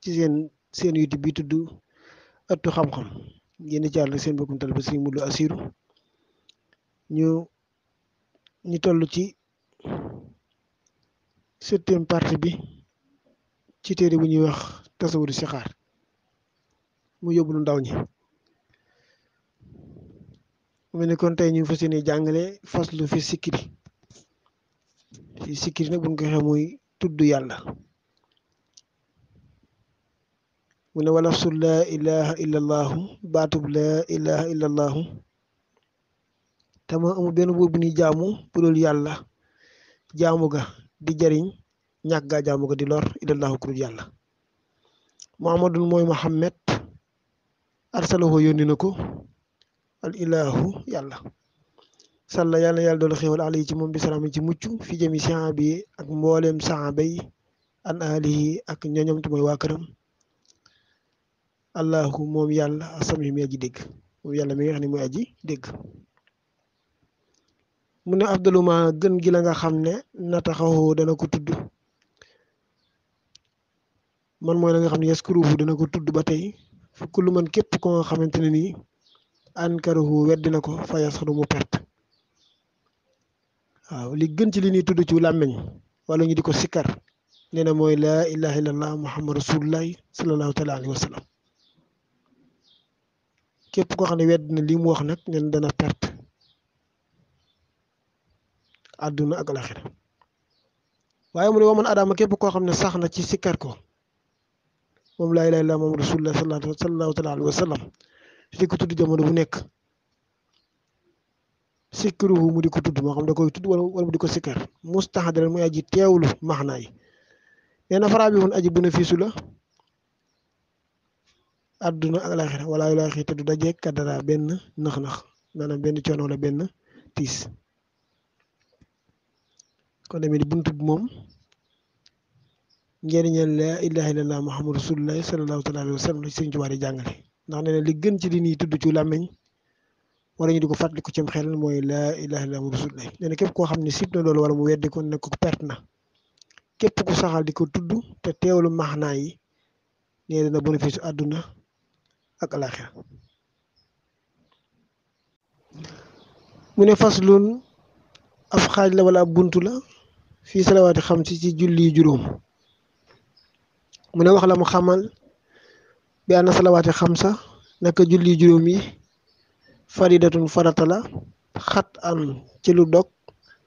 ci seen seen YouTube bi tudd ëttu xam-xam ngeen di jàll seen bokkum tal ba sëñ Modou Assirou ñu ñu toll ci septième partie bi ci téere bu ñuy wax tasawudu sixaar mu yóbbu lu ndaw ñi mu ne kon tey ñu fas yéene jàngale faslu fi sikkiri fi sikkiri nag buñ ko xamee muy tudd yàlla mu ne wala su laa ilaha illa allaahu baatub laa ilaha illa allaahu te moo amul benn boobu ni jaamu bu dul yàlla jaamu ga di jariñ ñàkk gaa jaamu ga di lor illa allaahu ku dul yàlla muhammadun mooy muhammad arsalahu yónni na ko al ilahu yàlla sàlla yàlla yàlla doolu xéwal ala yi ci moom bi salaam ci mucc fi jëmi saxaaba bi ak mbooleem saxaaba yi an alihi ak ñoñom te mooy waa këram allahu moom yàlla asami mi aji dégg moom yàlla mi nga xam ne mooy aji dégg mu ne afdaluma gën gi la nga xam ne nataxahu dana ko tudd man mooy la nga xam ne yaskuruhu dana ko tudd ba tey fu kullu man képp ko nga xamante ne nii ankarahu weddi na ko fa yasxaru mu perte waaw li gën ci li ñuy tudd ci làmmiñ wala ñu di ko sikkar nee na mooy laa ilaha illallah muhammad rasulullahi sallallahu taala alayhi wa sallam képp koo xam ne wedd na lii mu wax nag nee na dana perte àdduna ak alaxira waaye mu ne waman adama képp koo xam ne sax na ci sikkar ko moom laa ilaaha illallaah moom rasulullah sallallahu taala alayhi wa sallam di ko tudd jamono bu nekk sikkiruhu mu di ko tudd moo xam da koy tudd wala wala mu di ko sikkar mustaxadara muy aji teewlu maxnaa yi nee na faraa bi woon aji bénéfice la àdduna ak alaxira wala yu laaxi te du daje kadara benn nax-nax maanaam benn coono wala benn tiis kon demee ni buntu bi moom njëriñal laa ilaha illallah muhammadu rasulullah sallallahu taala alayhi wa sallam la ci sëñ Tuubaa di jàngale ndax nee na li gën ci li ñuy tudd ci làmmiñ wala ñu di ko fàttaliku cim xel mooy laa ilaha illallah muhammadu rasulullah nee na képp koo xam ne sib na loolu wala mu weddi ko ne ko perte na képp ku saxal di ko tudd te teewlu maxnaa yi nee dina bénéfice àdduna ak alaxira mu ne faslun ab xaaj la wala ab buntu la fii salawaati xam si ci julli juróom mu ne wax la mu xamal bi ànd salawaati xam sa naka julli juróom yi faridatun farata la xat an ci lu dog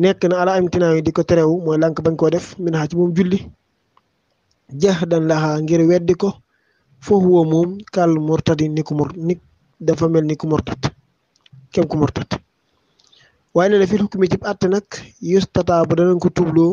nekk na ala am tinaaw yi di ko terewu mooy lànk bañ koo def min xaa ci moom julli jax dan laxaa ngir weddi ko foofu woo moom kàll murtadi ni ku mur ni dafa mel ni ku murtat kem ku murtat waaye nee na fi xukmi ci àtte nag yustataa bu danañ ko tuubloo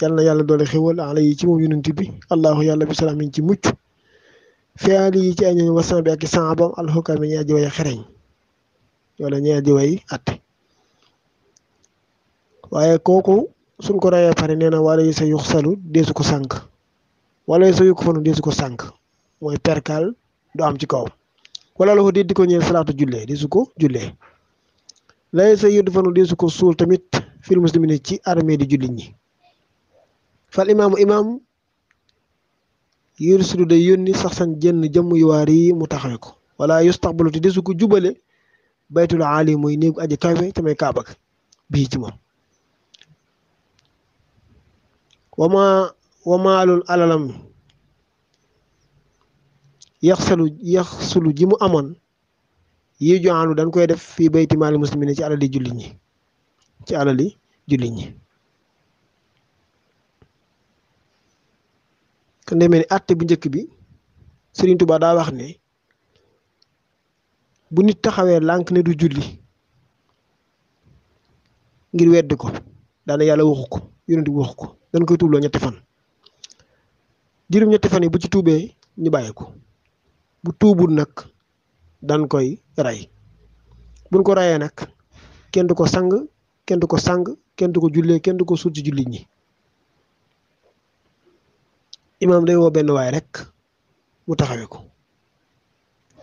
yal na yàlla doole xéwal ala yi ci moom yonent bi allahu yàlla bi salaam ci mucc fiyaali yi ci ay ñooñ wasan bi ak i saabam alxukami ñi aji way xereñ wala ñi aji way atte waaye kooku suñ ko rayee pare nee na wala yi sa yux salu deesu ko sànq wala yi sa yukk fanu deesu ko sànq mooy perkaal du am ci kaw wala loxo di di ko ñeel salaatu jullee di su ko jullee lay sa yëddu fanu di su ko suul tamit fil muslimin ci armée di jullit ñi fal imaamu imaam yursidu day yónni sax san jenn jëmm yu waar yi mu taxawe ko wala yustaxbalu te di su ko jubale baytul aali mooy néegu aji kawe te may kaaba ga bii ci moom wama wamaalul alalam yaxsalu yaxsulu ji mu amoon yi joxaanu dañ koy def fii bayti maali muslimin ci alali jullit ñi ci alali jullit ñi kon demee ni àtte bu njëkk bi Sëriñ Tuubaa daa wax ne bu nit taxawee lànk ne du julli ngir weddi ko daana yàlla waxu ko yonent bi waxu ko dañ koy tuubloo ñetti fan juróom ñetti fan yi bu ci tuubee ñu bàyyi ko bu tuubul nag dan koy rey buñ ko reyee nag kenn du ko sang kenn du ko sang kenn du ko jullee kenn du ko suut ci jullit ñi imaam day woo benn waay rek mu taxawe ko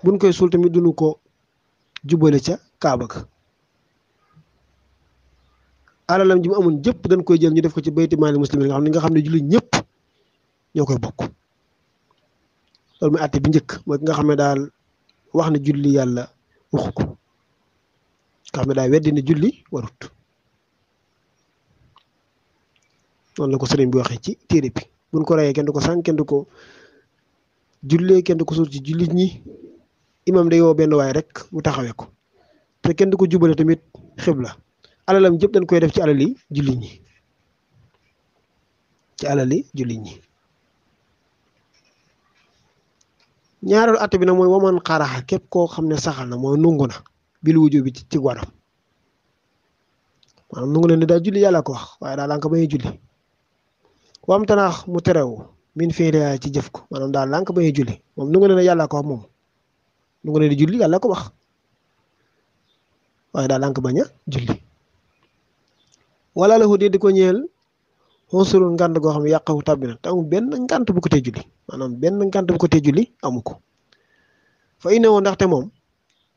buñ koy suul tamit duñu ko jubale ca kaaba ga alalam ji mu amoon jëpp dañ koy jël ñu def ko ci bayti maali muslimin nga xam ne nga xam ne jullit ñëpp ñoo koy bokk loolu mooy àtte bi njëkk mooy ki nga xam ne daal wax na julli yàlla waxu ko nga xam ne daal weddi na julli warut noonu la ko sëriñ bi waxee ci téere bi buñ ko rayee kenn du ko sànq kenn du ko jullee kenn du ko suul ci jullit ñi imam day woo benn waay rek mu taxawee ko te kenn du ko jubale tamit xibla alalam jëpp dañ koy def ci alali jullit ñi ci alali jullit ñi ñaareelu at bi nag mooy waman xaraxa képp koo xam ne saxal na mooy nungu na bil wujju bi ci waram maanaam nu ngi leen di daa julli yàlla ko wax waaye daal lànk bañuy julli wam tanaax mu terewu min fiiliyaa ci jëf ko maanaam daal lànk bañuy julli moom nu ngi leen yàlla ko wax moom nu ngi leen di julli yàlla ko wax waaye daal lànk bañ a julli wala lahu di di ko ñeel xunsurul ngànt goo xam ne yàqawu tàbbi na te amul benn ngànt bu ko tee julli maanaam benn ngànt bu ko tee julli amu ko fa innahu ndaxte moom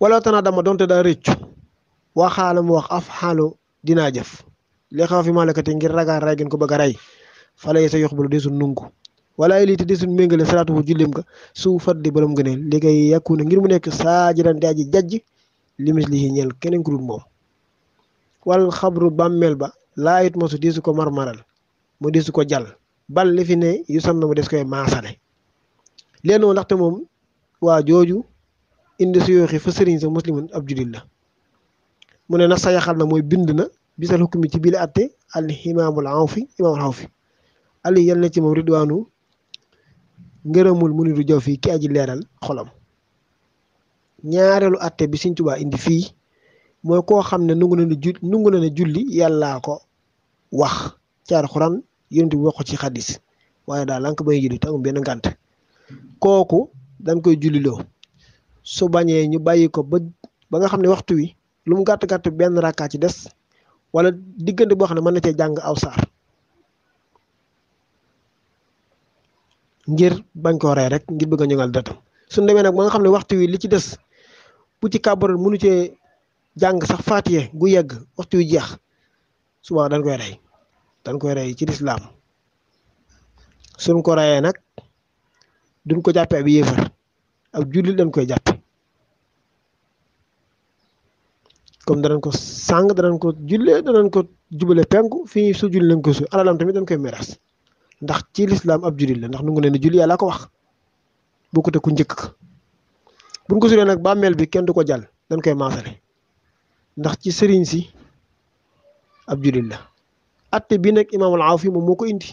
wala tana dama donte daa rëccu waxaala mu wax af xaalu dinaa jëf li xaw fi malakati ngir ragal ray gën ko bëgg a rey fala yi sa yox balu desul nungu wala lii te desul méngale salaatu bu jullim nga su faddi balam nga ne li ngay yàkku na ngir mu nekk saajiran di aji jajj limis li ñeel keneen ku dul moom wal xabru bàmmeel ba laa it mosu diisu ko marmaral mu des ko jàll bal li fi ne yu sam na mu des koy maasale léen woo ndaxte moom waa jooju indi su yooxi fa sëriñ sa muslimun ab judil la mu ne na sa yaxal na mooy bind na bisal hukmi ci biir atte al imaamul awfi imaamul awfi ali yal na ci moom ridwaanu ngërëmul mu ni du jaw fii ki aji leeral xolam ñaareelu atte bi Sëriñ Tuubaa indi fii mooy koo xam ne nungu na ne ju nungu na ne julli yàllaa ko wax ci alxuraan yonent bi wax ko ci xadis waaye daal lank bañ a julli te amul benn ngànt kooku dañ koy julliloo su bañee ñu bàyyi ko ba ba nga xam ne waxtu wi lu mu gàtt gàtt benn rakkaa ci des wala diggante boo xam ne mën na cee jàng aw saar ngir bañ koo rey rek ngir bëgg a ñëngal datam suñ demee nag ba nga xam ne waxtu wi li ci des bu ci kàbbaroon mënu cee jàng sax faatiye gu yegg waxtu yu jeex suba dañ koy rey dañ koy rey ci lislaam suñ ko reyee nag duñ ko jàppe ab yéefar ab jullit dañ koy jàppe comme danañ ko sàng danañ ko jullee danañ ko jubale penku fii su julli lañ ko su alalam tamit dañ koy meras ndax ci lislaam ab jullit la ndax nu ngi leen di julli yàlla ko wax bokkute ku njëkk ka buñ ko sulee nag bàmmeel bi kenn du ko jàll dañ koy maasale ndax ci sëriñ si ab jullit la atte bi nag imaamul Awfi moom moo ko indi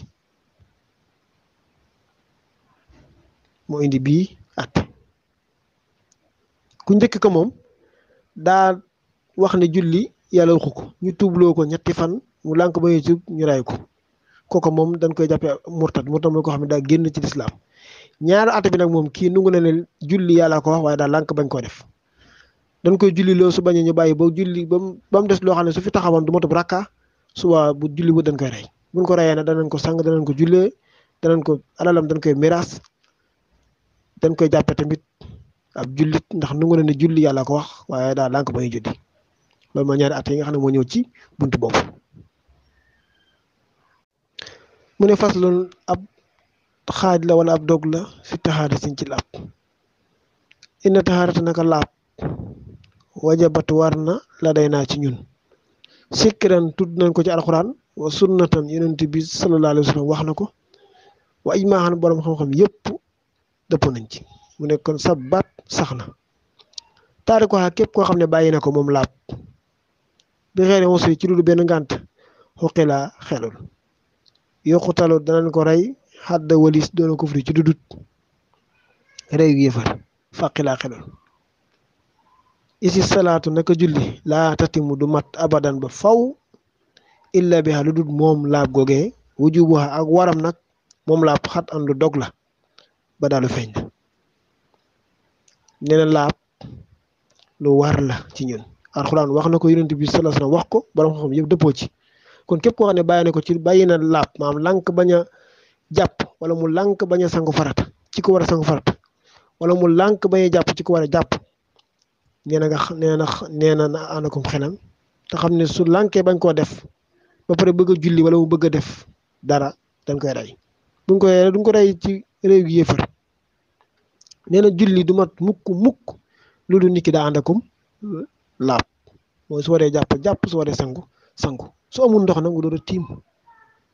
moo indi bii atte ku njëkk ka moom daa wax ne julli yàlla waxu ko ñu tuubloo ko ñetti fan mu lànk ba ñu tuub ñu ray ko kooku moom dañ koy jàppee murtad murtad mooy koo xam ne daa génn ci lislaam ñaari at bi nag moom kii nungu na leen julli yàlla ko wax waaye daal lànk bañ koo def dañ koy julli loo su bañee ñu bàyyi ba julli ba ba mu des loo xam ne su fi taxawoon du matub rakka suba bu julli bu dañ koy rey buñ ko reyee nag danañ ko sang danañ ko jullee danañ ko alalam dañ koy miraas dañ koy jàppe tamit ab jullit ndax nangu na ne julli yàlla ko wax waaye daa lànk bañu julli loolu mooy ñaari at yi nga xam ne moo ñëw ci buntu boobu mu ne fas loolu ab xaaj la wala ab dog la fi taxaare sin ci laab inna taxaarata naka laab wajabat war na la day naa ci ñun sikkiran tudd nañ ko ci alxuraan wa sunnatan yonent bi sallallahu alayhi wa sallam wax na ko wa ijmaaxan borom xam-xam yépp dëpp nañ ci mu ne kon sa baat sax na taari ko xaa képp koo xam ne bàyyi na ko moom laab bi xëy na mosu ci lu benn ngànt xuqi laa xelul yokkutalu danañ ko rey xadda walis doona ko fri ci dudut rey yéefar fàqi laa xelul isi salaatu naka julli laa tatimu du mat abadan ba faw illa biha lu dul moom laab googee wujubuha ak waram nag moom laab xat an lu dog la ba daalu feeñ na nee na laab lu war la ci ñun alxuraan wax na ko yonent bi sallallahu alayhi wasallam wax ko borom xam yëpp dëppoo ci kon képp koo xam ne bàyyi na ko ci bàyyi na laab maam lànk bañ a jàpp wala mu lànk bañ a sangu farata ci ko war a sangu farata wala mu lànk bañ a jàpp ci ku war a jàpp nee na nga xam nee na nee na na ànd akum xelam te xam ne su lànkee bañ koo def ba pare bëgg a julli wala mu bëgg a def dara dañ koy rey buñ koy rey duñ ko rey ci réew gi yëfër nee na julli du mat mukk mukk lu dul nit ki daa ànd akum laab mooy su waree jàpp jàpp su waree sangu sangu su amul ndox nag mu door a tiim